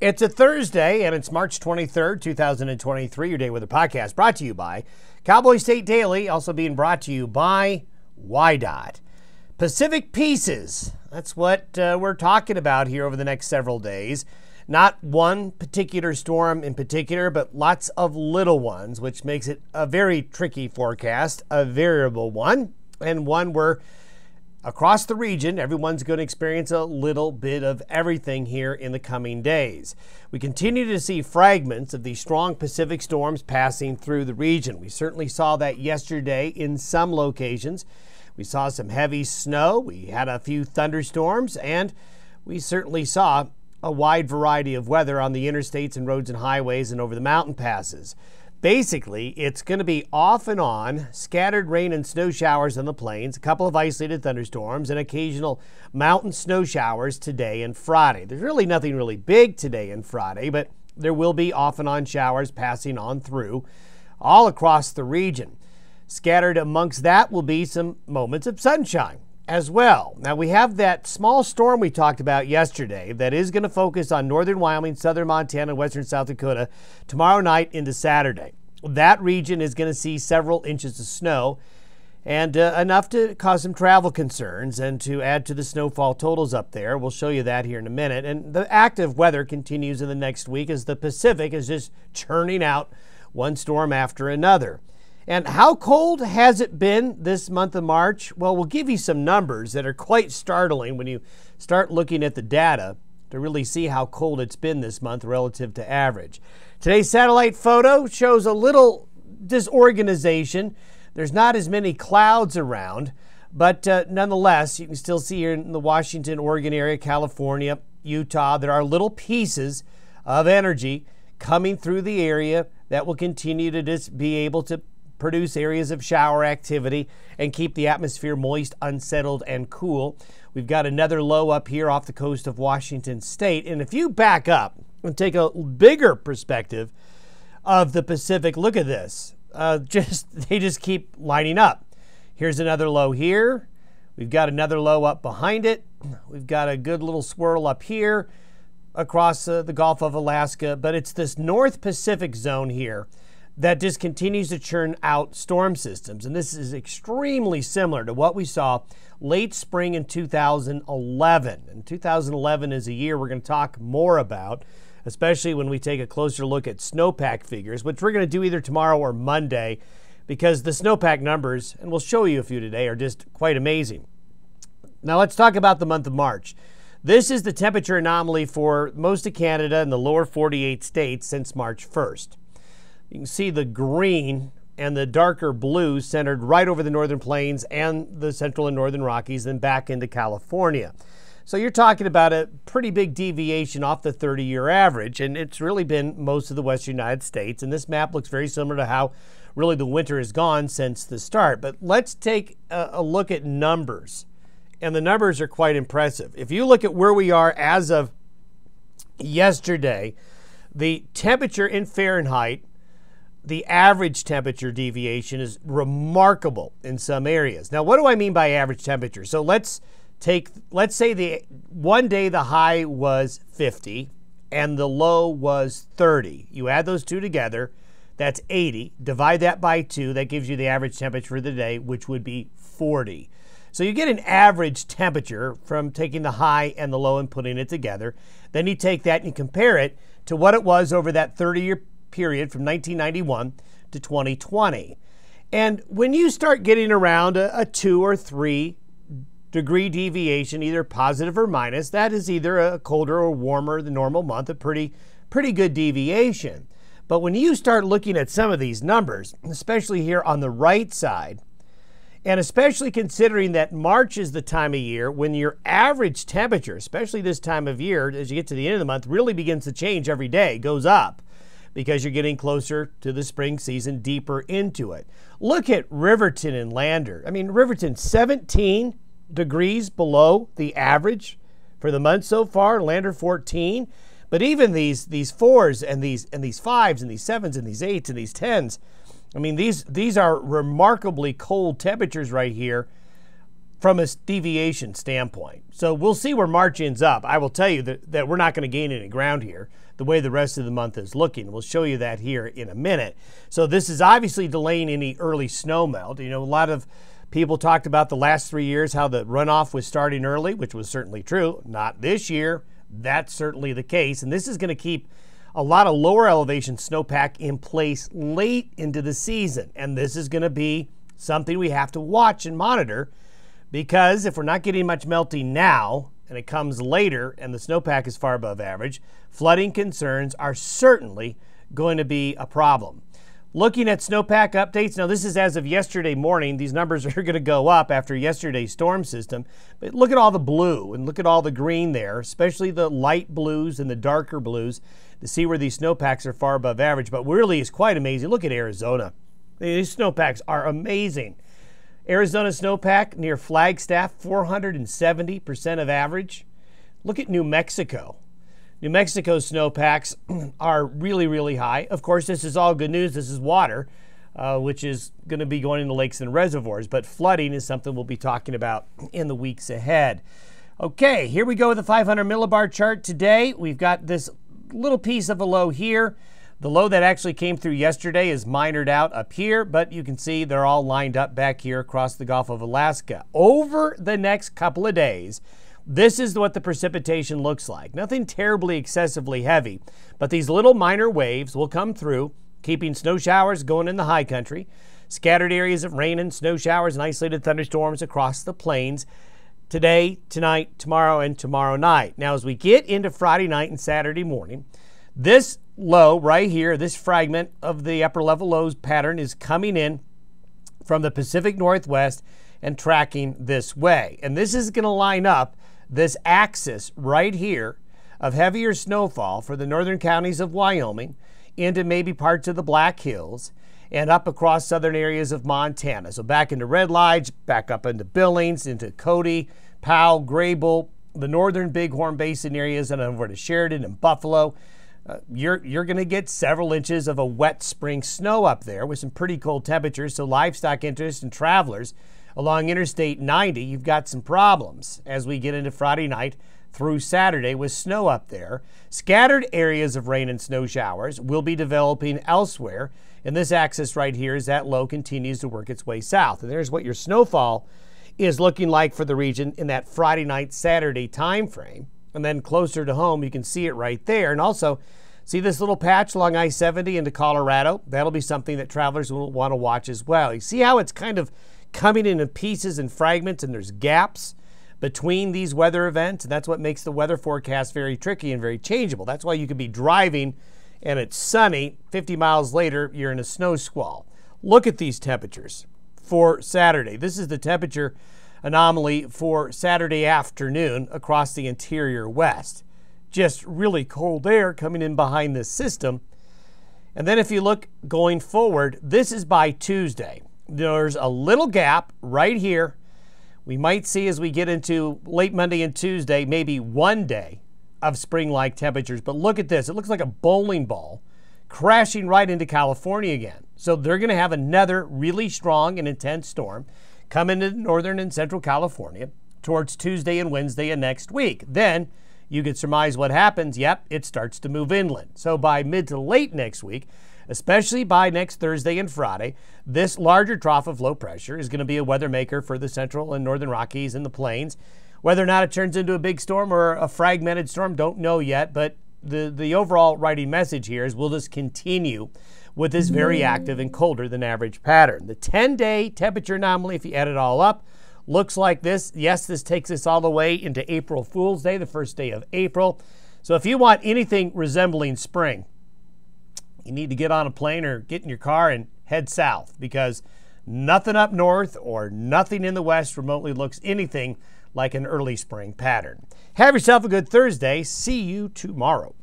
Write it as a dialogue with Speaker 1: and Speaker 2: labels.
Speaker 1: It's a Thursday and it's March 23rd, 2023. Your Day Weather Podcast brought to you by Cowboy State Daily, also being brought to you by WYDOT. Pacific Pieces. That's what uh, we're talking about here over the next several days. Not one particular storm in particular, but lots of little ones, which makes it a very tricky forecast, a variable one, and one where across the region, everyone's going to experience a little bit of everything here in the coming days. We continue to see fragments of these strong Pacific storms passing through the region. We certainly saw that yesterday in some locations. We saw some heavy snow, we had a few thunderstorms, and we certainly saw a wide variety of weather on the interstates and roads and highways and over the mountain passes. Basically, it's going to be off and on, scattered rain and snow showers on the plains, a couple of isolated thunderstorms, and occasional mountain snow showers today and Friday. There's really nothing really big today and Friday, but there will be off and on showers passing on through all across the region. Scattered amongst that will be some moments of sunshine as well. Now, we have that small storm we talked about yesterday that is going to focus on northern Wyoming, southern Montana, and western South Dakota tomorrow night into Saturday. That region is going to see several inches of snow and uh, enough to cause some travel concerns and to add to the snowfall totals up there. We'll show you that here in a minute. And the active weather continues in the next week as the Pacific is just churning out one storm after another. And how cold has it been this month of March? Well, we'll give you some numbers that are quite startling when you start looking at the data to really see how cold it's been this month relative to average. Today's satellite photo shows a little disorganization. There's not as many clouds around, but uh, nonetheless, you can still see here in the Washington, Oregon area, California, Utah, there are little pieces of energy coming through the area that will continue to just be able to produce areas of shower activity, and keep the atmosphere moist, unsettled, and cool. We've got another low up here off the coast of Washington state. And if you back up and take a bigger perspective of the Pacific, look at this. Uh, just they just keep lining up. Here's another low here. We've got another low up behind it. We've got a good little swirl up here across uh, the Gulf of Alaska, but it's this North Pacific zone here that just continues to churn out storm systems. And this is extremely similar to what we saw late spring in 2011. And 2011 is a year we're going to talk more about, especially when we take a closer look at snowpack figures, which we're going to do either tomorrow or Monday, because the snowpack numbers, and we'll show you a few today, are just quite amazing. Now let's talk about the month of March. This is the temperature anomaly for most of Canada and the lower 48 states since March 1st. You can see the green and the darker blue centered right over the northern plains and the central and northern Rockies, then back into California. So you're talking about a pretty big deviation off the 30 year average, and it's really been most of the western United States. And this map looks very similar to how really the winter has gone since the start. But let's take a, a look at numbers. And the numbers are quite impressive. If you look at where we are as of yesterday, the temperature in Fahrenheit the average temperature deviation is remarkable in some areas. Now, what do I mean by average temperature? So let's take, let's say the one day the high was 50 and the low was 30. You add those two together, that's 80. Divide that by two, that gives you the average temperature for the day, which would be 40. So you get an average temperature from taking the high and the low and putting it together. Then you take that and you compare it to what it was over that 30 year period from 1991 to 2020. And when you start getting around a, a two or three degree deviation, either positive or minus, that is either a colder or warmer than normal month, a pretty, pretty good deviation. But when you start looking at some of these numbers, especially here on the right side, and especially considering that March is the time of year when your average temperature, especially this time of year, as you get to the end of the month, really begins to change every day, goes up because you're getting closer to the spring season, deeper into it. Look at Riverton and Lander. I mean, Riverton 17 degrees below the average for the month so far, Lander 14. But even these these fours and these and these fives and these sevens and these eights and these tens, I mean these these are remarkably cold temperatures right here from a deviation standpoint. So we'll see where March ends up. I will tell you that, that we're not going to gain any ground here the way the rest of the month is looking. We'll show you that here in a minute. So this is obviously delaying any early snow melt. You know, a lot of people talked about the last three years how the runoff was starting early, which was certainly true. Not this year. That's certainly the case. And this is going to keep a lot of lower elevation snowpack in place late into the season. And this is going to be something we have to watch and monitor because if we're not getting much melting now, and it comes later and the snowpack is far above average, flooding concerns are certainly going to be a problem. Looking at snowpack updates, now this is as of yesterday morning. These numbers are going to go up after yesterday's storm system. But look at all the blue and look at all the green there, especially the light blues and the darker blues to see where these snowpacks are far above average. But really it's quite amazing. Look at Arizona. These snowpacks are amazing. Arizona snowpack near Flagstaff, 470% of average. Look at New Mexico. New Mexico snowpacks are really, really high. Of course, this is all good news. This is water, uh, which is going to be going into lakes and reservoirs, but flooding is something we'll be talking about in the weeks ahead. Okay, here we go with the 500 millibar chart today. We've got this little piece of a low here. The low that actually came through yesterday is minored out up here, but you can see they're all lined up back here across the Gulf of Alaska. Over the next couple of days, this is what the precipitation looks like. Nothing terribly excessively heavy, but these little minor waves will come through, keeping snow showers going in the high country, scattered areas of rain and snow showers and isolated thunderstorms across the plains today, tonight, tomorrow, and tomorrow night. Now, as we get into Friday night and Saturday morning, this low right here, this fragment of the upper level lows pattern is coming in from the Pacific Northwest and tracking this way. And this is going to line up this axis right here of heavier snowfall for the northern counties of Wyoming into maybe parts of the Black Hills and up across southern areas of Montana. So back into Red Lodge, back up into Billings, into Cody, Powell, Greybull, the northern Bighorn Basin areas, and over to Sheridan and Buffalo. Uh, you're you're going to get several inches of a wet spring snow up there with some pretty cold temperatures. So livestock interest and travelers along Interstate 90, you've got some problems as we get into Friday night through Saturday with snow up there. Scattered areas of rain and snow showers will be developing elsewhere. And this axis right here is that low continues to work its way south. And there's what your snowfall is looking like for the region in that Friday night, Saturday time frame. And then closer to home, you can see it right there. And also, see this little patch along I 70 into Colorado? That'll be something that travelers will want to watch as well. You see how it's kind of coming in pieces and fragments, and there's gaps between these weather events. And that's what makes the weather forecast very tricky and very changeable. That's why you could be driving and it's sunny. 50 miles later, you're in a snow squall. Look at these temperatures for Saturday. This is the temperature anomaly for Saturday afternoon across the interior west. Just really cold air coming in behind this system. And then if you look going forward, this is by Tuesday. There's a little gap right here. We might see as we get into late Monday and Tuesday, maybe one day of spring like temperatures. But look at this. It looks like a bowling ball crashing right into California again. So they're going to have another really strong and intense storm come into northern and central California towards Tuesday and Wednesday of next week. Then you could surmise what happens. Yep, it starts to move inland. So by mid to late next week, especially by next Thursday and Friday, this larger trough of low pressure is going to be a weather maker for the central and northern Rockies and the plains. Whether or not it turns into a big storm or a fragmented storm, don't know yet, but the, the overall writing message here is we'll just continue with this very mm-hmm. active and colder than average pattern. The 10 day temperature anomaly, if you add it all up, looks like this. Yes, this takes us all the way into April Fool's Day, the first day of April. So if you want anything resembling spring, you need to get on a plane or get in your car and head south because nothing up north or nothing in the west remotely looks anything like an early spring pattern. Have yourself a good Thursday. See you tomorrow.